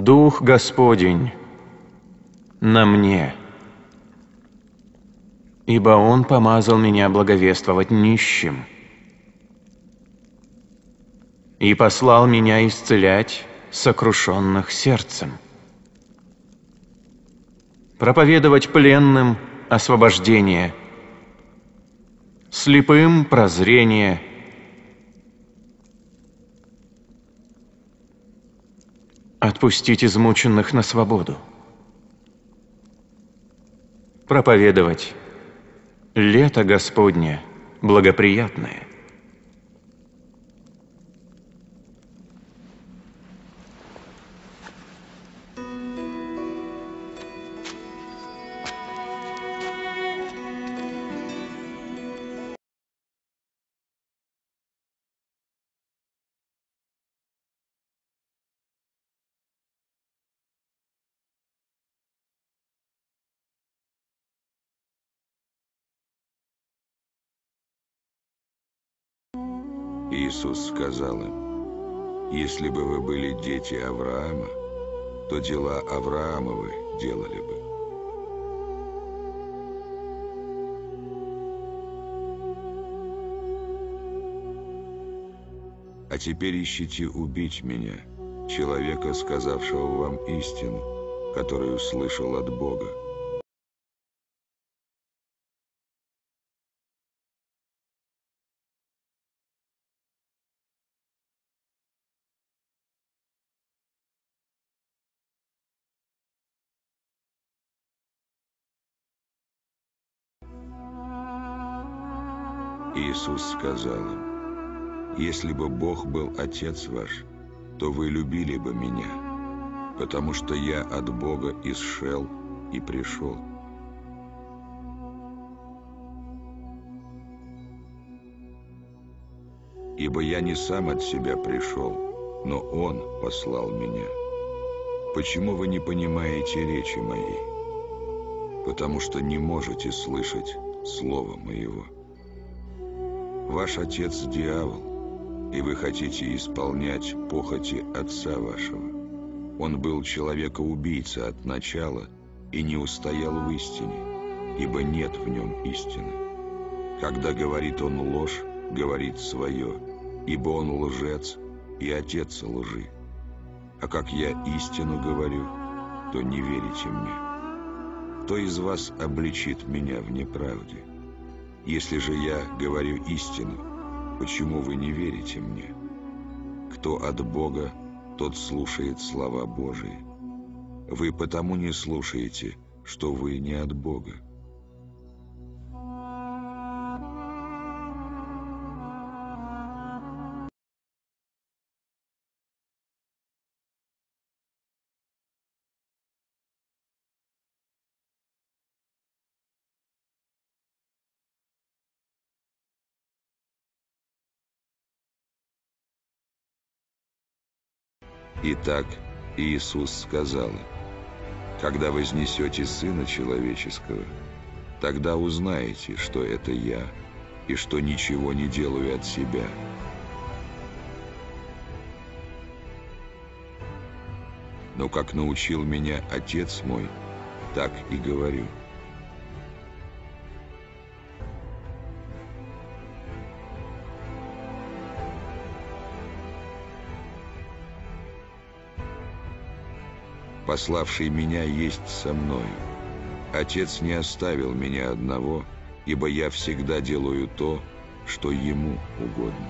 Дух Господень на мне, ибо Он помазал меня благовествовать нищим и послал меня исцелять сокрушенных сердцем, проповедовать пленным освобождение, слепым прозрение – отпустить измученных на свободу, проповедовать лето Господне благоприятное. Иисус сказал им, «Если бы вы были дети Авраама, то дела Авраамовы делали бы». А теперь ищите убить меня, человека, сказавшего вам истину, которую слышал от Бога. Иисус сказал им, «Если бы Бог был Отец ваш, то вы любили бы Меня, потому что Я от Бога исшел и пришел». Ибо я не сам от себя пришел, но Он послал меня. Почему вы не понимаете речи моей? Потому что не можете слышать Слова моего. Ваш отец – дьявол, и вы хотите исполнять похоти отца вашего. Он был человека-убийца от начала и не устоял в истине, ибо нет в нем истины. Когда говорит он ложь, говорит свое, ибо он лжец и отец лжи. А как я истину говорю, то не верите мне. Кто из вас обличит меня в неправде? Если же я говорю истину, почему вы не верите мне? Кто от Бога, тот слушает слова Божии. Вы потому не слушаете, что вы не от Бога. Итак, Иисус сказал «Когда вознесете Сына Человеческого, тогда узнаете, что это Я, и что ничего не делаю от себя». Но как научил меня Отец мой, так и говорю – пославший меня, есть со мною. Отец не оставил меня одного, ибо я всегда делаю то, что ему угодно.